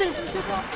Citizen 2 block.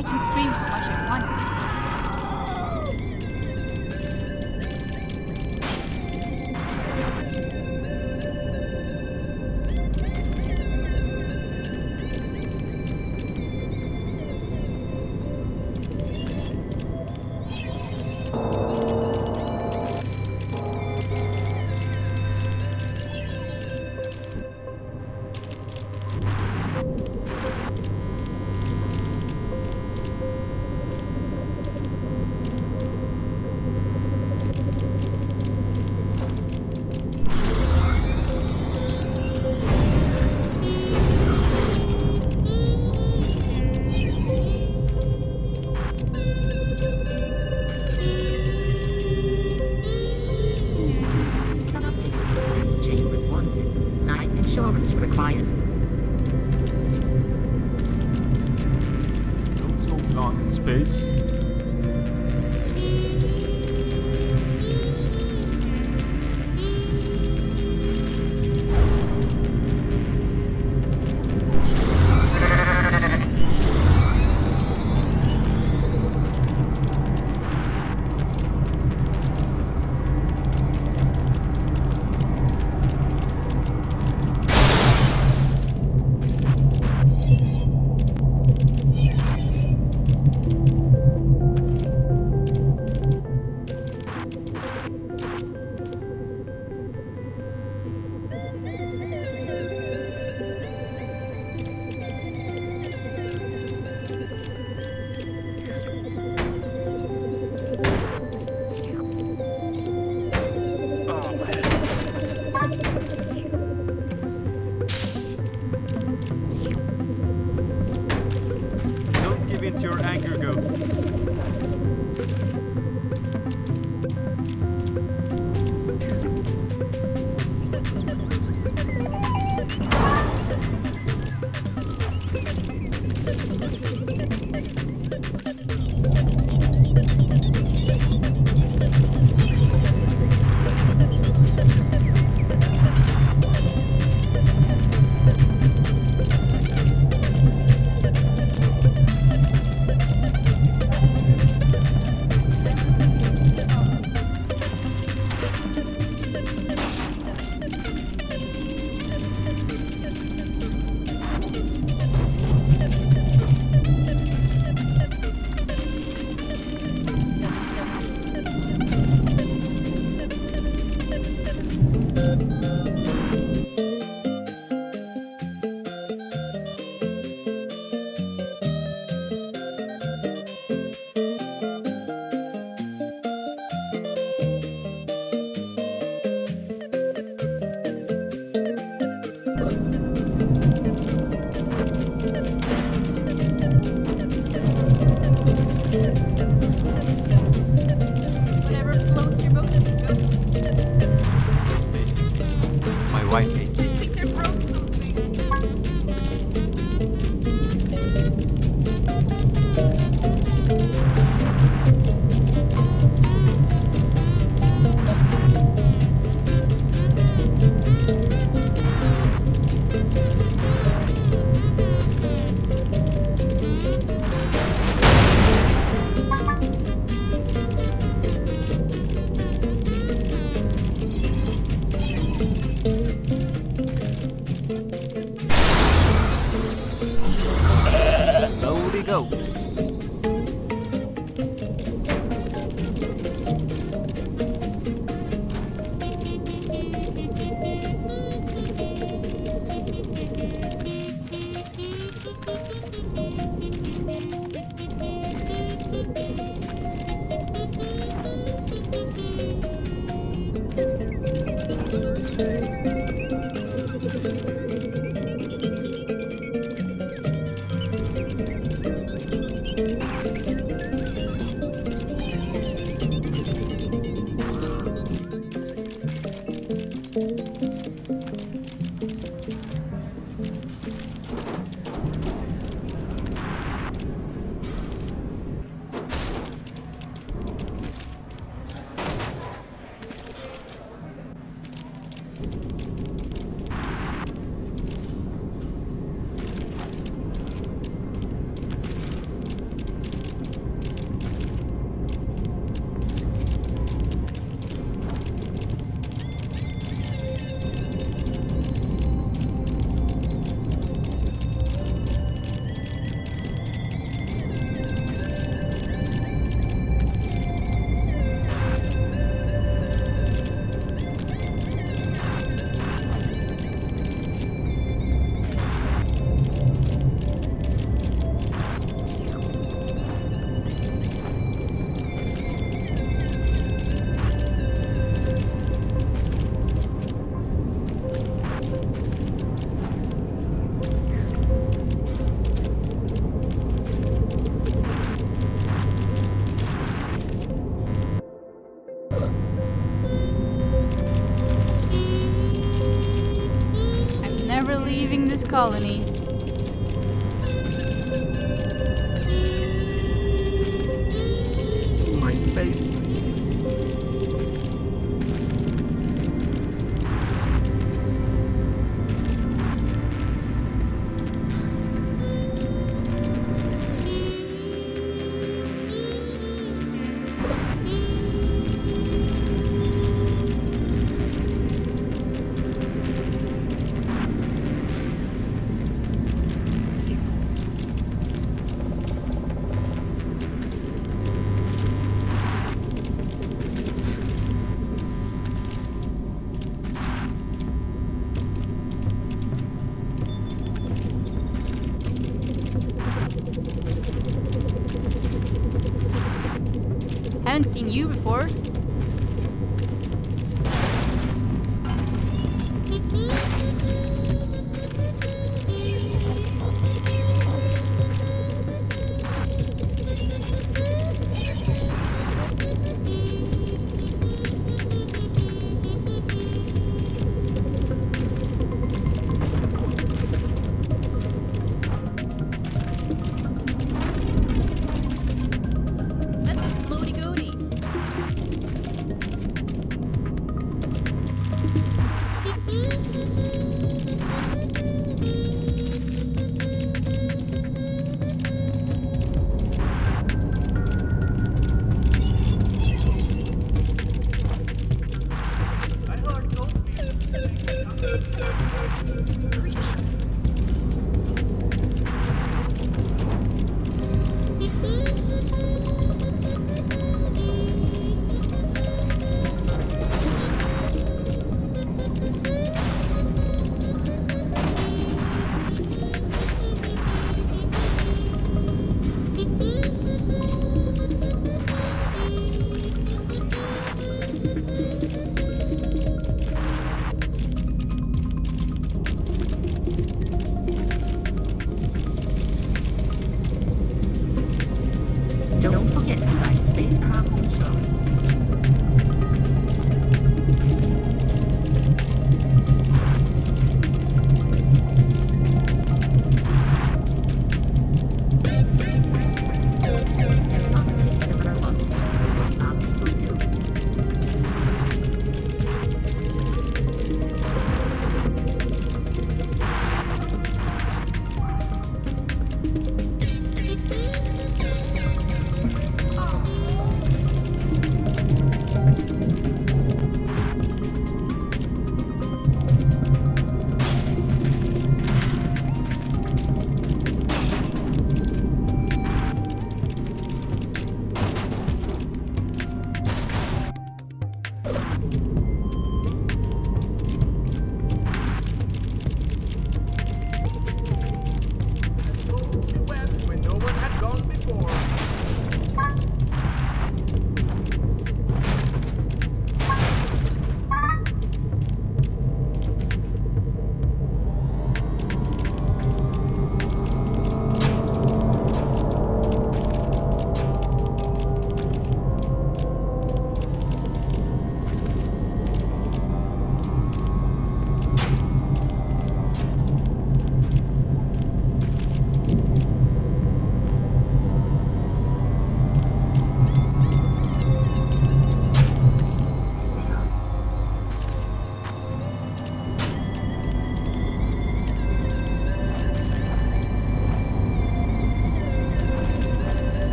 I can scream how much Long in space. Colony. Seen Don't